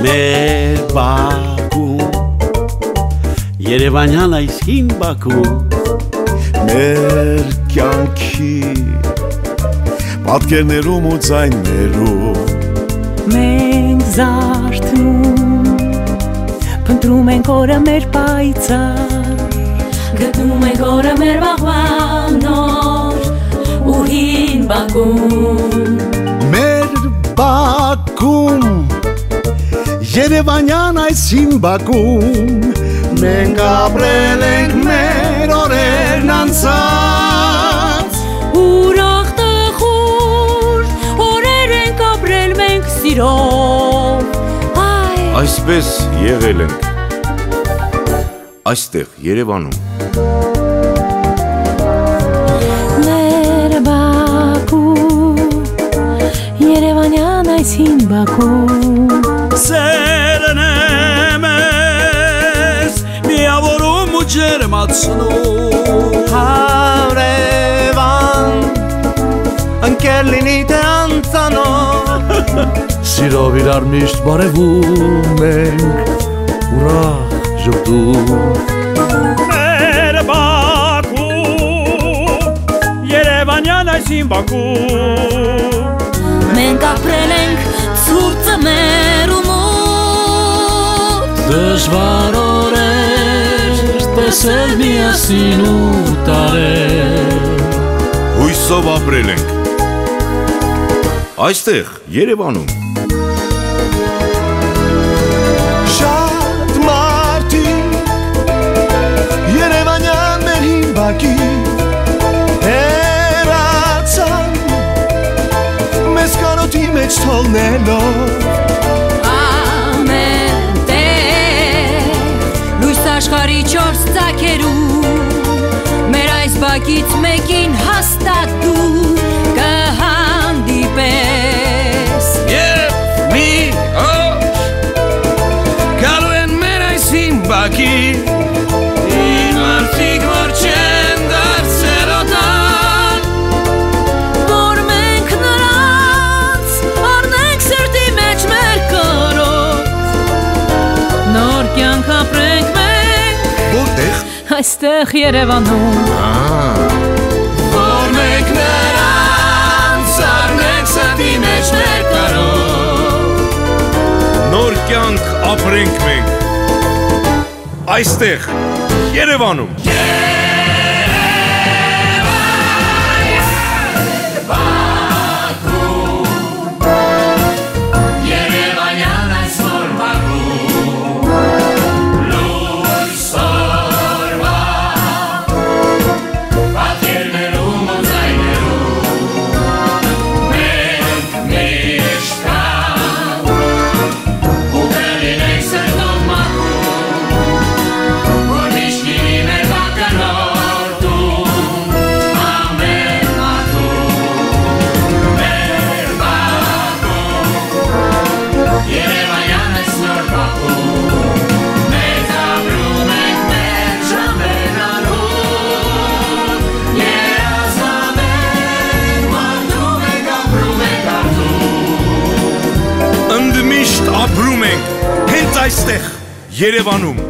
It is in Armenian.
մեր Բաքու Երևանյան այս հին Բաքու մեր կյանքի պատկերներում ու ձայներում մենք զարթնում փնտրում ենք օրը մեր պայծառ գտնում ենք օրը մեր վաղվա նոր ու հին Բաքուն մեր Բաքուն Երևանյան այս հին Բաքում մենք ապրել ենք մեր օրերն անցած ուրախ տխուր օրեր ենք ապրել մենք սիրով այ Այսպես եղել ենք այստեղ Երևանում մեր Բաքու Երևանյան այս հին Բաքու Սերն եմ ես միավորում ու ջերմացնում Հարևան ընկեր լինի թե անծանոթ Սիրով իրար միշտ բարևում ենք ուրախ ժպտում Մեր Բաքու Երևանյան այս հին Բաքու մենք ապրել ենք ցուրտը մեր Դժվար օրեր տեսել միասին ու տարել հույսով ապրել ենք այստեղ Երևանում Շատ մարդիկ Երևանյան մեր հին բակի Հերացան Մեզ կարոտի մեջ թողնելով ծակերում մեր այս բակից մեկին հաստատ դու կհանդիպես Եվ մի օր Գալու են մեր այս հին Բաքի Իմ մարդիկ որ չեն դարձել օտար որ մենք նրանց առնենք սրտի մեջ մեր կորոտ նոր կյանք ապրենք Որտեղ այստեղ Երևանում Որ մենք նրանց առնենք սրտի մեջ մեր կարոտ նոր կյանք ապրենք մենք այստեղ Երևանում Երևանյան ապրում ենք հենց այստեղ Երևանում